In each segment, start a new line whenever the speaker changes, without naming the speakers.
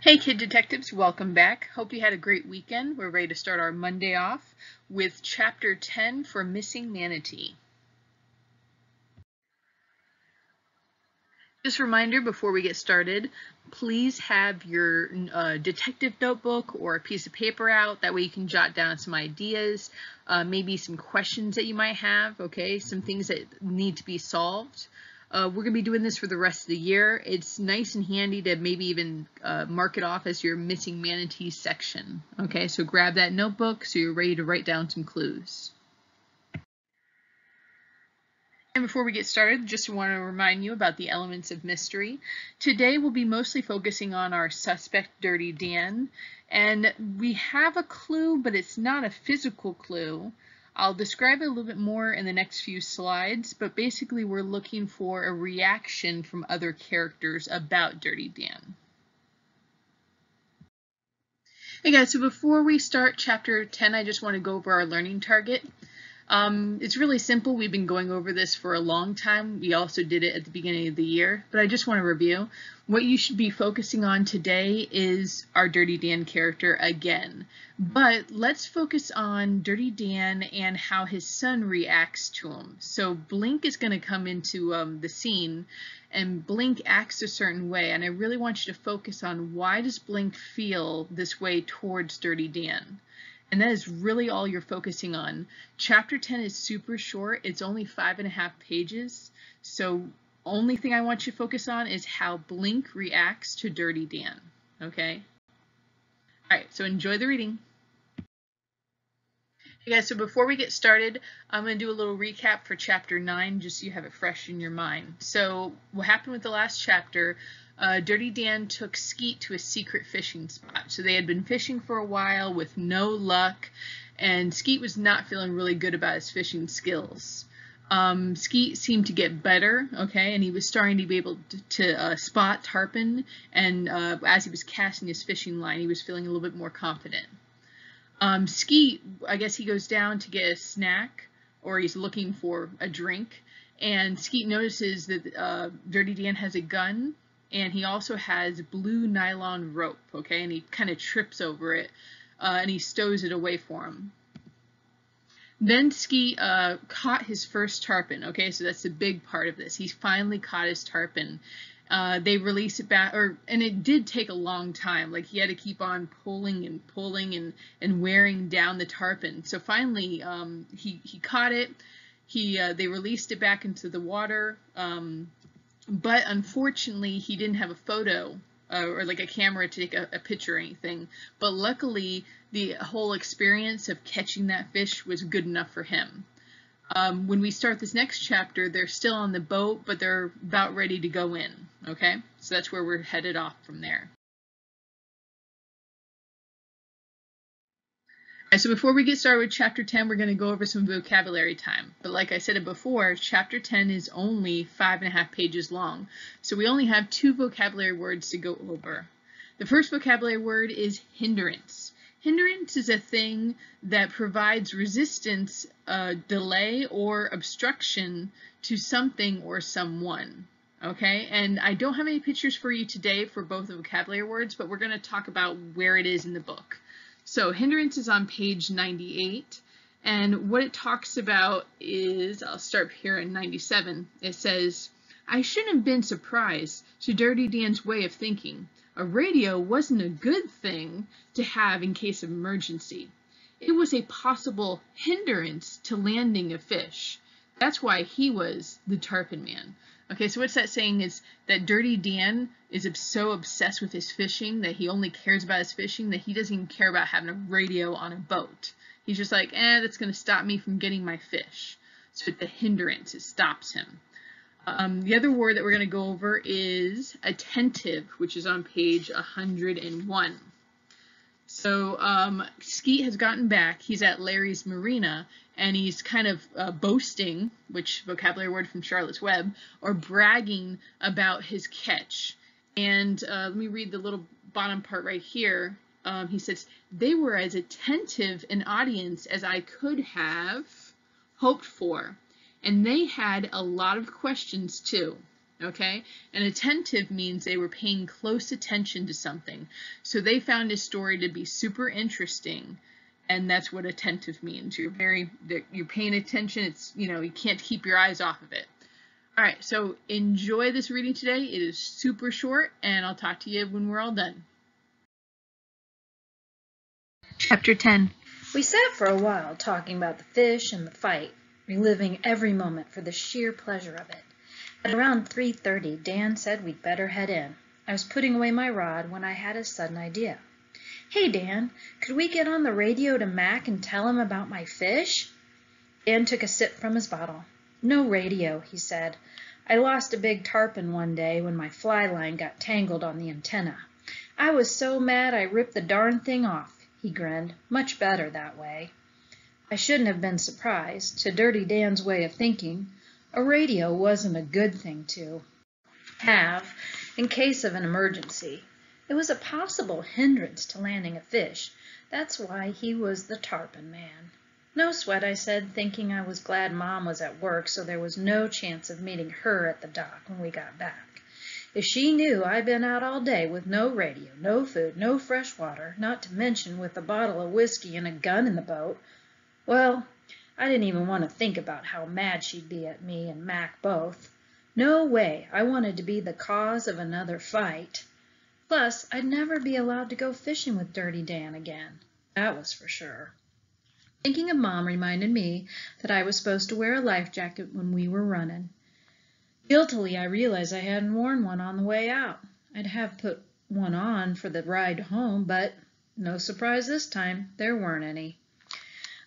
Hey Kid Detectives, welcome back. Hope you had a great weekend. We're ready to start our Monday off with Chapter 10 for Missing Manatee. Just a reminder before we get started, please have your uh, detective notebook or a piece of paper out. That way you can jot down some ideas, uh, maybe some questions that you might have, okay, some things that need to be solved. Uh, we're going to be doing this for the rest of the year. It's nice and handy to maybe even uh, mark it off as your missing manatee section. Okay, so grab that notebook so you're ready to write down some clues. And before we get started, just want to remind you about the elements of mystery. Today we'll be mostly focusing on our suspect, Dirty Dan, and we have a clue, but it's not a physical clue. I'll describe it a little bit more in the next few slides, but basically we're looking for a reaction from other characters about Dirty Dan. Hey guys, so before we start chapter 10, I just want to go over our learning target. Um, it's really simple. We've been going over this for a long time. We also did it at the beginning of the year, but I just want to review. What you should be focusing on today is our Dirty Dan character again. But let's focus on Dirty Dan and how his son reacts to him. So Blink is going to come into um, the scene and Blink acts a certain way. And I really want you to focus on why does Blink feel this way towards Dirty Dan? And that is really all you're focusing on. Chapter 10 is super short. It's only five and a half pages. So only thing I want you to focus on is how Blink reacts to Dirty Dan. Okay? All right, so enjoy the reading. Hey guys, so before we get started, I'm going to do a little recap for chapter 9 just so you have it fresh in your mind. So what happened with the last chapter, uh, Dirty Dan took Skeet to a secret fishing spot. So they had been fishing for a while with no luck, and Skeet was not feeling really good about his fishing skills. Um, Skeet seemed to get better, okay, and he was starting to be able to, to uh, spot tarpon, and uh, as he was casting his fishing line, he was feeling a little bit more confident. Um, Skeet, I guess he goes down to get a snack, or he's looking for a drink, and Skeet notices that uh, Dirty Dan has a gun, and he also has blue nylon rope, okay, and he kind of trips over it, uh, and he stows it away for him. Then Skeet uh, caught his first tarpon. Okay, so that's a big part of this. He finally caught his tarpon. Uh, they release it back, or and it did take a long time. Like he had to keep on pulling and pulling and and wearing down the tarpon. So finally, um, he he caught it. He uh, they released it back into the water. Um, but unfortunately, he didn't have a photo uh, or like a camera to take a, a picture or anything. But luckily, the whole experience of catching that fish was good enough for him. Um, when we start this next chapter, they're still on the boat, but they're about ready to go in. Okay, so that's where we're headed off from there. So before we get started with chapter 10, we're going to go over some vocabulary time. But like I said it before, chapter 10 is only five and a half pages long. So we only have two vocabulary words to go over. The first vocabulary word is hindrance. Hindrance is a thing that provides resistance, uh, delay, or obstruction to something or someone. Okay, and I don't have any pictures for you today for both the vocabulary words, but we're going to talk about where it is in the book. So hindrance is on page 98. And what it talks about is, I'll start here in 97. It says, I shouldn't have been surprised to Dirty Dan's way of thinking. A radio wasn't a good thing to have in case of emergency. It was a possible hindrance to landing a fish. That's why he was the tarpon man. Okay, so what's that saying is that Dirty Dan is so obsessed with his fishing that he only cares about his fishing that he doesn't even care about having a radio on a boat. He's just like, eh, that's going to stop me from getting my fish. So it's a hindrance. It stops him. Um, the other word that we're going to go over is attentive, which is on page 101. So um, Skeet has gotten back. He's at Larry's Marina, and he's kind of uh, boasting, which vocabulary word from Charlotte's Web, or bragging about his catch. And uh, let me read the little bottom part right here. Um, he says, they were as attentive an audience as I could have hoped for. And they had a lot of questions too. Okay, and attentive means they were paying close attention to something. So they found his story to be super interesting, and that's what attentive means. You're very, you're paying attention. It's, you know, you can't keep your eyes off of it. All right, so enjoy this reading today. It is super short, and I'll talk to you when we're all done.
Chapter 10 We sat for a while talking about the fish and the fight, reliving every moment for the sheer pleasure of it. At around 3.30, Dan said we'd better head in. I was putting away my rod when I had a sudden idea. Hey, Dan, could we get on the radio to Mac and tell him about my fish? Dan took a sip from his bottle. No radio, he said. I lost a big tarpon one day when my fly line got tangled on the antenna. I was so mad I ripped the darn thing off. He grinned. Much better that way. I shouldn't have been surprised. To Dirty Dan's way of thinking, a radio wasn't a good thing to have in case of an emergency. It was a possible hindrance to landing a fish. That's why he was the tarpon man. No sweat, I said, thinking I was glad Mom was at work, so there was no chance of meeting her at the dock when we got back. If she knew I'd been out all day with no radio, no food, no fresh water, not to mention with a bottle of whiskey and a gun in the boat, well, I didn't even want to think about how mad she'd be at me and Mac both. No way I wanted to be the cause of another fight. Plus, I'd never be allowed to go fishing with Dirty Dan again. That was for sure. Thinking of Mom reminded me that I was supposed to wear a life jacket when we were running. Guiltily I realized I hadn't worn one on the way out. I'd have put one on for the ride home, but no surprise this time, there weren't any.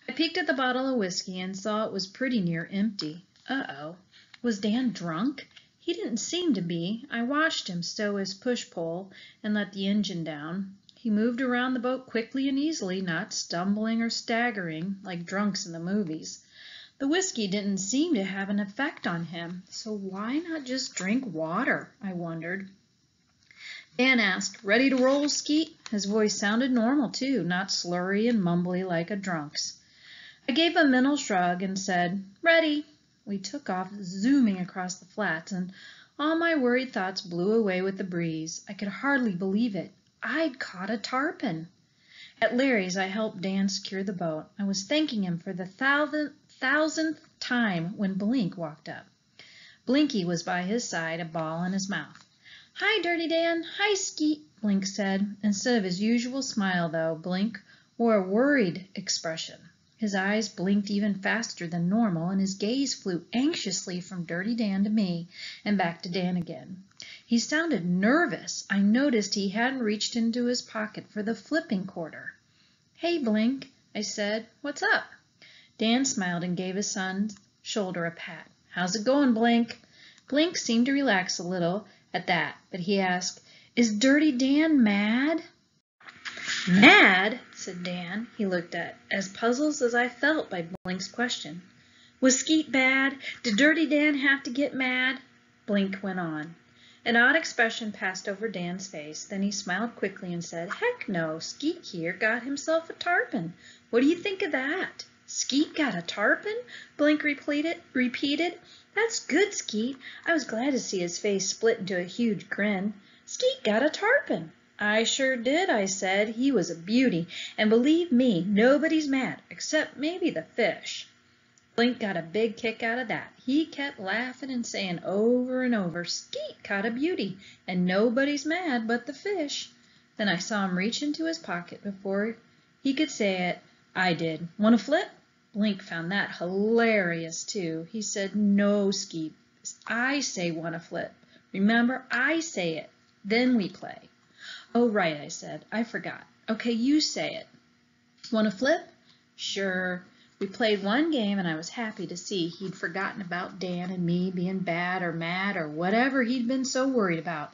I peeked at the bottle of whiskey and saw it was pretty near empty. Uh-oh. Was Dan drunk? He didn't seem to be. I watched him stow his push-pole and let the engine down. He moved around the boat quickly and easily, not stumbling or staggering like drunks in the movies. The whiskey didn't seem to have an effect on him, so why not just drink water, I wondered. Dan asked, Ready to roll, Skeet? His voice sounded normal, too, not slurry and mumbly like a drunk's. I gave a mental shrug and said, Ready. We took off, zooming across the flats, and all my worried thoughts blew away with the breeze. I could hardly believe it. I'd caught a tarpon. At Larry's I helped Dan secure the boat. I was thanking him for the thousandth thousandth time when Blink walked up. Blinky was by his side, a ball in his mouth. Hi, Dirty Dan. Hi, Skeet, Blink said. Instead of his usual smile, though, Blink wore a worried expression. His eyes blinked even faster than normal, and his gaze flew anxiously from Dirty Dan to me and back to Dan again. He sounded nervous. I noticed he hadn't reached into his pocket for the flipping quarter. Hey, Blink, I said. What's up? Dan smiled and gave his son's shoulder a pat. How's it going, Blink? Blink seemed to relax a little at that, but he asked, Is Dirty Dan mad? Mad? said Dan. He looked at as puzzled as I felt by Blink's question. Was Skeet bad? Did Dirty Dan have to get mad? Blink went on. An odd expression passed over Dan's face. Then he smiled quickly and said, Heck no, Skeet here got himself a tarpon. What do you think of that? Skeet got a tarpon? Blink repeated. repeated. That's good, Skeet. I was glad to see his face split into a huge grin. Skeet got a tarpon. I sure did, I said. He was a beauty, and believe me, nobody's mad, except maybe the fish. Blink got a big kick out of that. He kept laughing and saying over and over, Skeet caught a beauty, and nobody's mad but the fish. Then I saw him reach into his pocket before he could say it. I did. Want to flip? Blink found that hilarious, too. He said, no, Skeet. I say wanna flip. Remember, I say it. Then we play. Oh, right, I said. I forgot. Okay, you say it. Wanna flip? Sure. We played one game and I was happy to see he'd forgotten about Dan and me being bad or mad or whatever he'd been so worried about.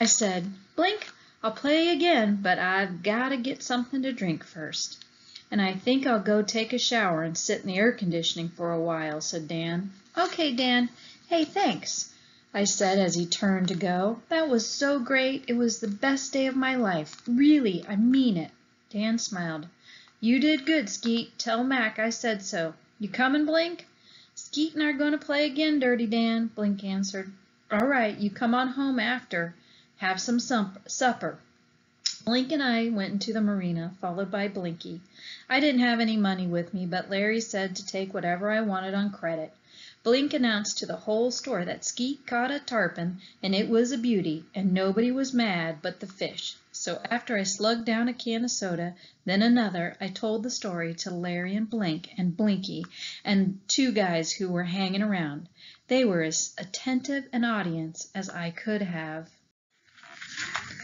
I said, Blink, I'll play again, but I've got to get something to drink first and I think I'll go take a shower and sit in the air conditioning for a while, said Dan. Okay, Dan. Hey, thanks, I said as he turned to go. That was so great. It was the best day of my life. Really, I mean it. Dan smiled. You did good, Skeet. Tell Mac I said so. You comin', Blink? Skeet and I are going to play again, Dirty Dan, Blink answered. All right, you come on home after. Have some supper. Blink and I went into the marina, followed by Blinky. I didn't have any money with me, but Larry said to take whatever I wanted on credit. Blink announced to the whole store that Skeet caught a tarpon and it was a beauty, and nobody was mad but the fish. So after I slugged down a can of soda, then another, I told the story to Larry and Blink and Blinky and two guys who were hanging around. They were as attentive an audience as I could have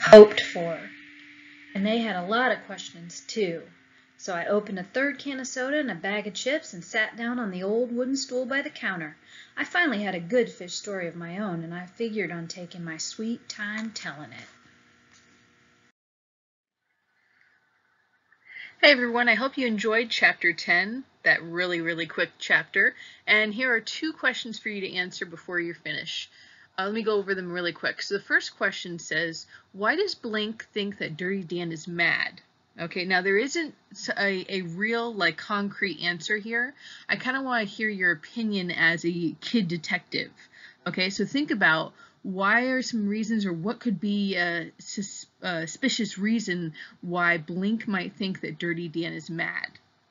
hoped for. And they had a lot of questions too. So I opened a third can of soda and a bag of chips and sat down on the old wooden stool by the counter. I finally had a good fish story of my own, and I figured on taking my sweet time telling it.
Hey everyone, I hope you enjoyed chapter 10, that really, really quick chapter. And here are two questions for you to answer before you're finished. Uh, let me go over them really quick. So the first question says, why does Blink think that Dirty Dan is mad? Okay, now there isn't a, a real like concrete answer here. I kind of want to hear your opinion as a kid detective. Okay, so think about why are some reasons or what could be a, a suspicious reason why Blink might think that Dirty Dan is mad.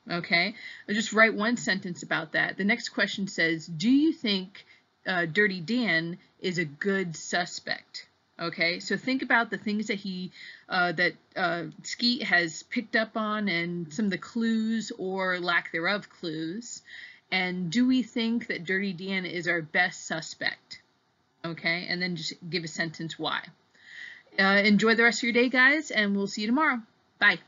Okay, I'll just write one sentence about that. The next question says, do you think uh, Dirty Dan is a good suspect? Okay, so think about the things that he, uh, that uh, Skeet has picked up on and some of the clues or lack thereof clues. And do we think that Dirty Dan is our best suspect? Okay, and then just give a sentence why. Uh, enjoy the rest of your day, guys, and we'll see you tomorrow. Bye.